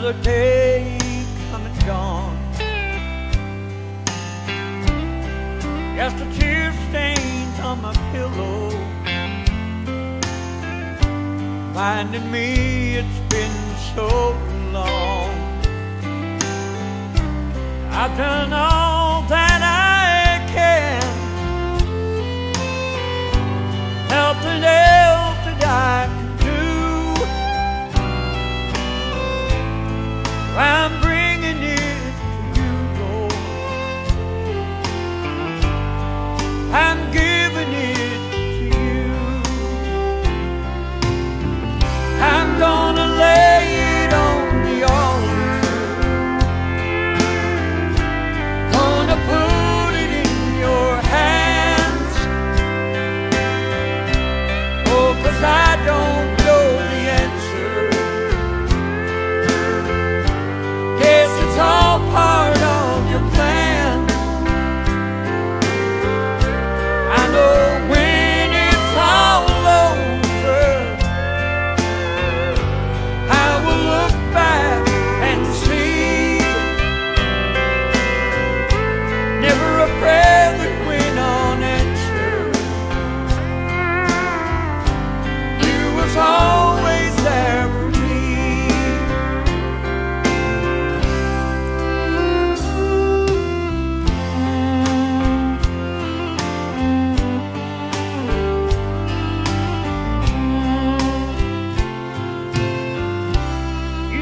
another day come and gone. Just the tear stains on my pillow, reminding me it's been so long. I've done all.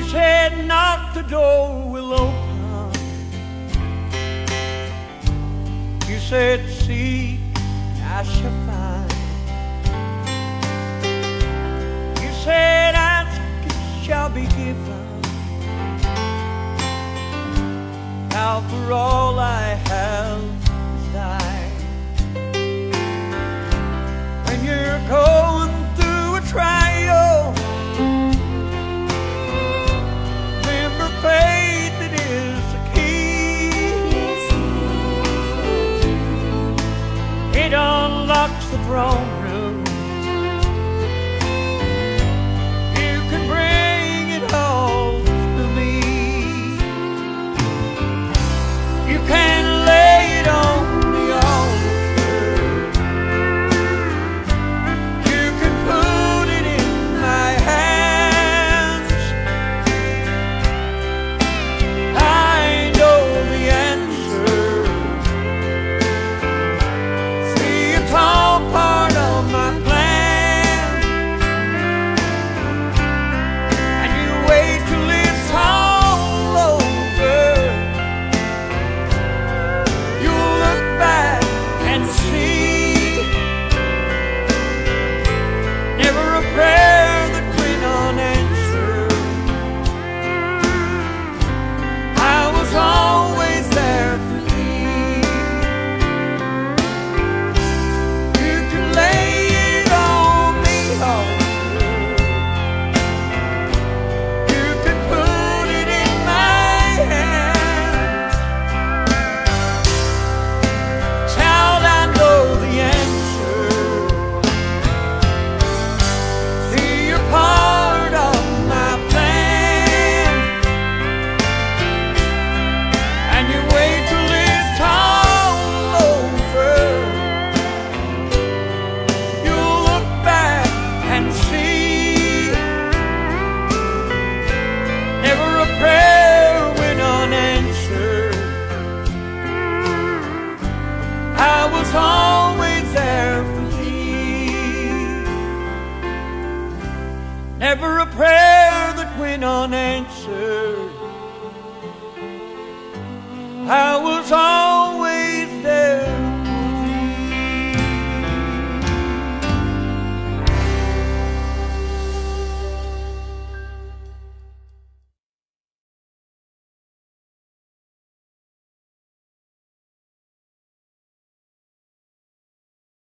said knock the door will open. You said seek I shall find. You said ask it shall be given. Now for all I have the throne Never a prayer that went unanswered. I was on.